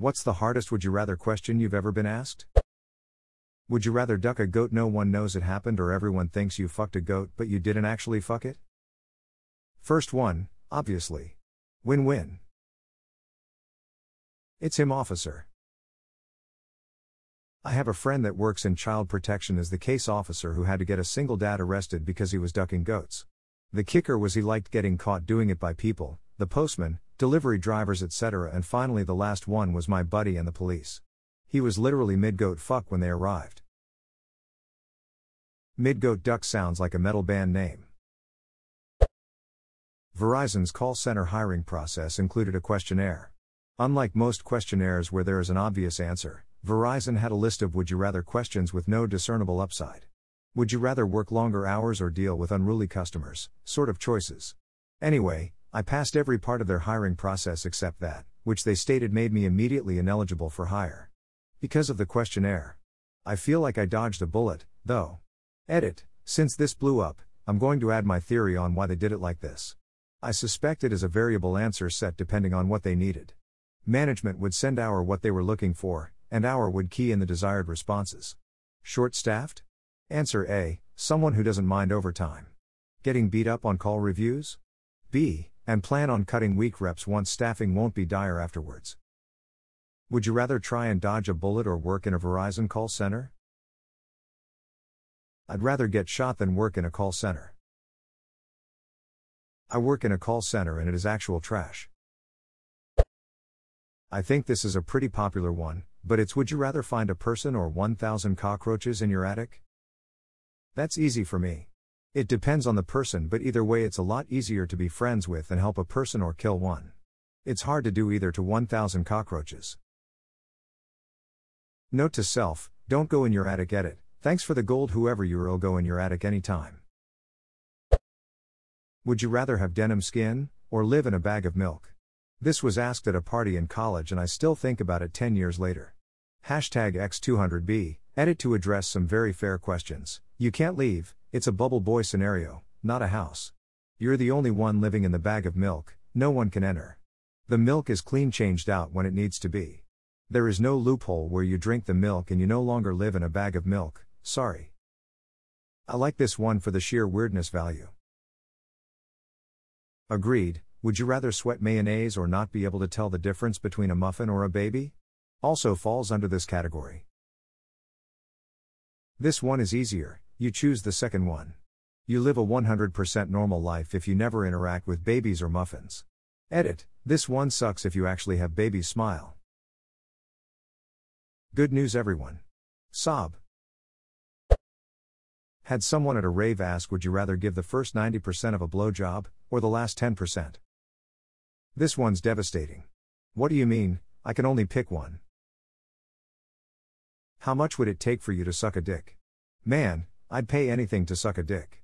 What's the hardest would you rather question you've ever been asked? Would you rather duck a goat no one knows it happened or everyone thinks you fucked a goat but you didn't actually fuck it? First one, obviously. Win win. It's him, officer. I have a friend that works in child protection as the case officer who had to get a single dad arrested because he was ducking goats. The kicker was he liked getting caught doing it by people, the postman, delivery drivers, etc. And finally, the last one was my buddy and the police. He was literally mid-goat fuck when they arrived. Mid-goat duck sounds like a metal band name. Verizon's call center hiring process included a questionnaire. Unlike most questionnaires where there is an obvious answer, Verizon had a list of would you rather questions with no discernible upside. Would you rather work longer hours or deal with unruly customers? Sort of choices. Anyway, I passed every part of their hiring process except that, which they stated made me immediately ineligible for hire. Because of the questionnaire. I feel like I dodged a bullet, though. Edit Since this blew up, I'm going to add my theory on why they did it like this. I suspect it is a variable answer set depending on what they needed. Management would send our what they were looking for, and our would key in the desired responses. Short staffed? Answer A Someone who doesn't mind overtime. Getting beat up on call reviews? B. And plan on cutting weak reps once staffing won't be dire afterwards. Would you rather try and dodge a bullet or work in a Verizon call center? I'd rather get shot than work in a call center. I work in a call center and it is actual trash. I think this is a pretty popular one, but it's would you rather find a person or 1,000 cockroaches in your attic? That's easy for me. It depends on the person, but either way, it's a lot easier to be friends with and help a person or kill one. It's hard to do either to 1,000 cockroaches. Note to self don't go in your attic edit. Thanks for the gold, whoever you are, will go in your attic anytime. Would you rather have denim skin, or live in a bag of milk? This was asked at a party in college, and I still think about it 10 years later. Hashtag X200B, edit to address some very fair questions. You can't leave, it's a bubble boy scenario, not a house. You're the only one living in the bag of milk, no one can enter. The milk is clean changed out when it needs to be. There is no loophole where you drink the milk and you no longer live in a bag of milk, sorry. I like this one for the sheer weirdness value. Agreed, would you rather sweat mayonnaise or not be able to tell the difference between a muffin or a baby? Also falls under this category. This one is easier, you choose the second one. You live a 100% normal life if you never interact with babies or muffins. Edit, this one sucks if you actually have babies smile. Good news, everyone. Sob. Had someone at a rave ask, Would you rather give the first 90% of a blowjob, or the last 10%? This one's devastating. What do you mean, I can only pick one? How much would it take for you to suck a dick? Man, I'd pay anything to suck a dick.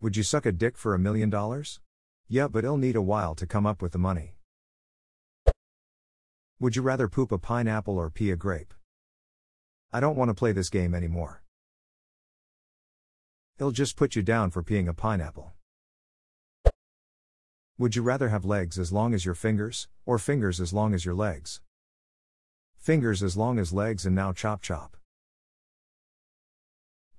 Would you suck a dick for a million dollars? Yeah, but it'll need a while to come up with the money. Would you rather poop a pineapple or pee a grape? I don't want to play this game anymore. It'll just put you down for peeing a pineapple. Would you rather have legs as long as your fingers, or fingers as long as your legs? Fingers as long as legs and now chop chop.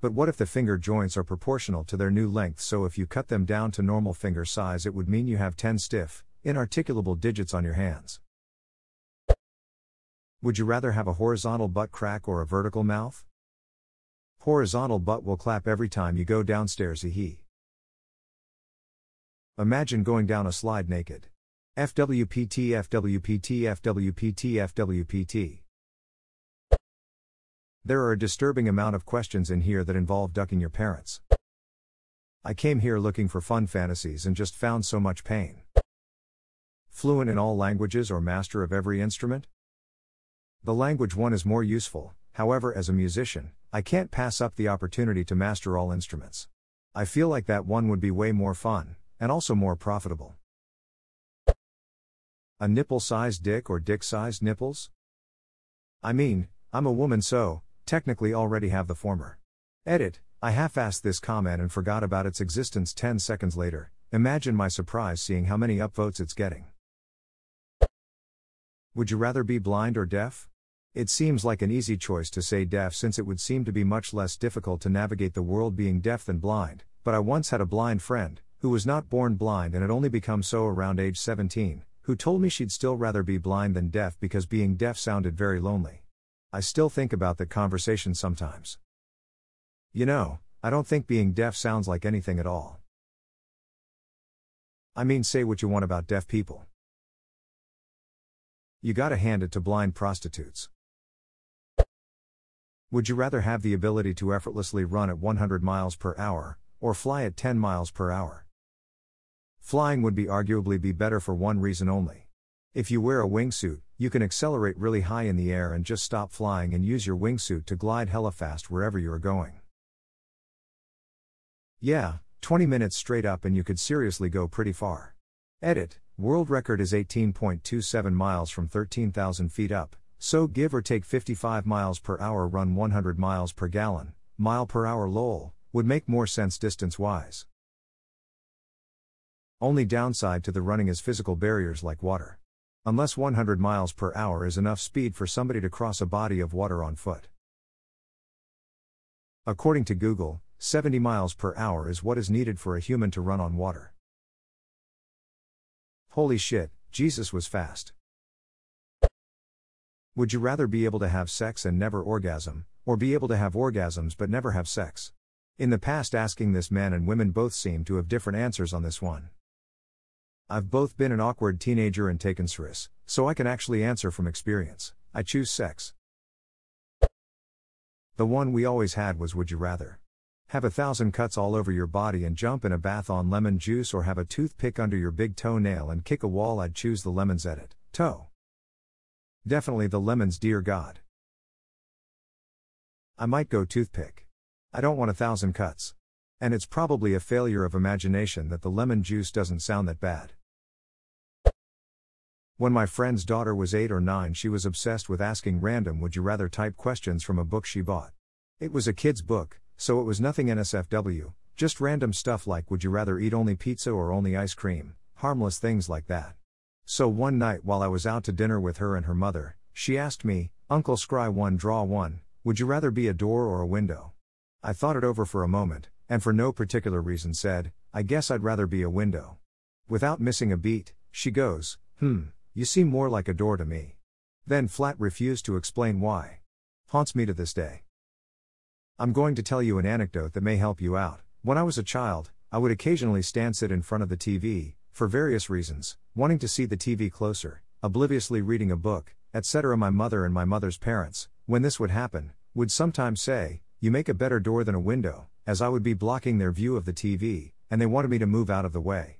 But what if the finger joints are proportional to their new length so if you cut them down to normal finger size it would mean you have 10 stiff, inarticulable digits on your hands? Would you rather have a horizontal butt crack or a vertical mouth? Horizontal butt will clap every time you go downstairs, hee Imagine going down a slide naked. FWPT, FWPT, FWPT, FWPT. There are a disturbing amount of questions in here that involve ducking your parents. I came here looking for fun fantasies and just found so much pain. Fluent in all languages or master of every instrument? The language one is more useful, however, as a musician, I can't pass up the opportunity to master all instruments. I feel like that one would be way more fun, and also more profitable. A nipple sized dick or dick sized nipples? I mean, I'm a woman so, technically already have the former. Edit, I half assed this comment and forgot about its existence 10 seconds later. Imagine my surprise seeing how many upvotes it's getting. Would you rather be blind or deaf? It seems like an easy choice to say deaf since it would seem to be much less difficult to navigate the world being deaf than blind, but I once had a blind friend, who was not born blind and had only become so around age 17, who told me she'd still rather be blind than deaf because being deaf sounded very lonely. I still think about that conversation sometimes. You know, I don't think being deaf sounds like anything at all. I mean, say what you want about deaf people. You gotta hand it to blind prostitutes. Would you rather have the ability to effortlessly run at 100 miles per hour, or fly at 10 miles per hour? Flying would be arguably be better for one reason only. If you wear a wingsuit, you can accelerate really high in the air and just stop flying and use your wingsuit to glide hella fast wherever you are going. Yeah, 20 minutes straight up and you could seriously go pretty far. Edit, world record is 18.27 miles from 13,000 feet up, so give or take 55 miles per hour run 100 miles per gallon, mile per hour lol, would make more sense distance wise. Only downside to the running is physical barriers like water. Unless 100 miles per hour is enough speed for somebody to cross a body of water on foot. According to Google, 70 miles per hour is what is needed for a human to run on water. Holy shit, Jesus was fast. Would you rather be able to have sex and never orgasm, or be able to have orgasms but never have sex? In the past, asking this, men and women both seem to have different answers on this one. I've both been an awkward teenager and taken SSRIs, so I can actually answer from experience. I choose sex. The one we always had was Would you rather? Have a thousand cuts all over your body and jump in a bath on lemon juice, or have a toothpick under your big toenail and kick a wall? I'd choose the lemons edit. Toe. Definitely the lemons, dear God. I might go toothpick. I don't want a thousand cuts. And it's probably a failure of imagination that the lemon juice doesn't sound that bad. When my friend's daughter was 8 or 9, she was obsessed with asking random would you rather type questions from a book she bought. It was a kid's book, so it was nothing NSFW, just random stuff like would you rather eat only pizza or only ice cream, harmless things like that. So one night while I was out to dinner with her and her mother, she asked me, Uncle Scry 1 Draw 1, would you rather be a door or a window? I thought it over for a moment, and for no particular reason said, I guess I'd rather be a window. Without missing a beat, she goes, Hmm, you seem more like a door to me. Then flat refused to explain why. Haunts me to this day. I'm going to tell you an anecdote that may help you out. When I was a child, I would occasionally stand sit in front of the TV, for various reasons, wanting to see the TV closer, obliviously reading a book, etc. My mother and my mother's parents, when this would happen, would sometimes say, You make a better door than a window, as I would be blocking their view of the TV, and they wanted me to move out of the way.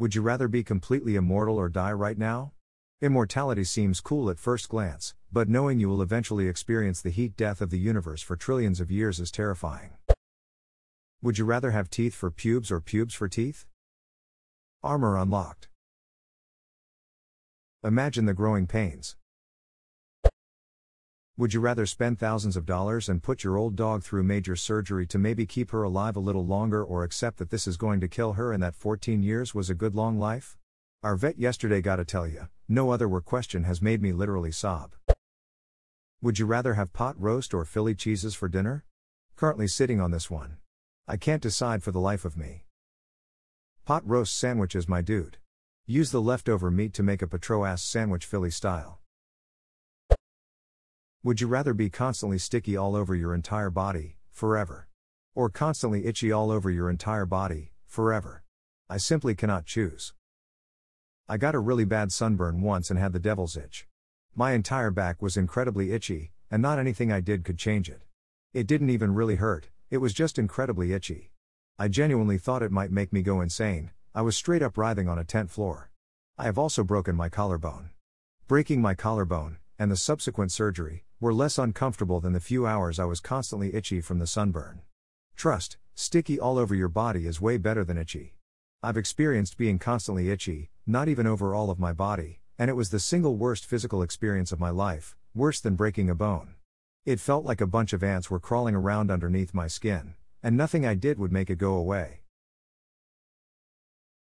Would you rather be completely immortal or die right now? Immortality seems cool at first glance, but knowing you will eventually experience the heat death of the universe for trillions of years is terrifying. Would you rather have teeth for pubes or pubes for teeth? Armor unlocked. Imagine the growing pains. Would you rather spend thousands of dollars and put your old dog through major surgery to maybe keep her alive a little longer or accept that this is going to kill her and that 14 years was a good long life? Our vet yesterday gotta tell you, no other were question has made me literally sob. Would you rather have pot roast or Philly cheeses for dinner? Currently sitting on this one. I can't decide for the life of me. Pot roast sandwiches, my dude. Use the leftover meat to make a patro ass sandwich Philly style. Would you rather be constantly sticky all over your entire body, forever? Or constantly itchy all over your entire body, forever? I simply cannot choose. I got a really bad sunburn once and had the devil's itch. My entire back was incredibly itchy, and not anything I did could change it. It didn't even really hurt, it was just incredibly itchy. I genuinely thought it might make me go insane, I was straight up writhing on a tent floor. I have also broken my collarbone. Breaking my collarbone, and the subsequent surgery, were less uncomfortable than the few hours I was constantly itchy from the sunburn. Trust, sticky all over your body is way better than itchy. I've experienced being constantly itchy, not even over all of my body, and it was the single worst physical experience of my life, worse than breaking a bone. It felt like a bunch of ants were crawling around underneath my skin, and nothing I did would make it go away.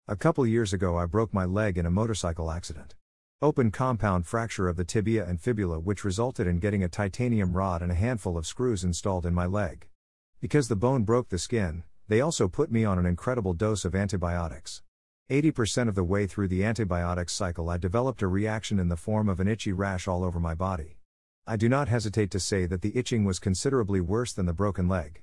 A couple years ago, I broke my leg in a motorcycle accident. Open compound fracture of the tibia and fibula, which resulted in getting a titanium rod and a handful of screws installed in my leg. Because the bone broke the skin, they also put me on an incredible dose of antibiotics. 80% of the way through the antibiotics cycle, I developed a reaction in the form of an itchy rash all over my body. I do not hesitate to say that the itching was considerably worse than the broken leg.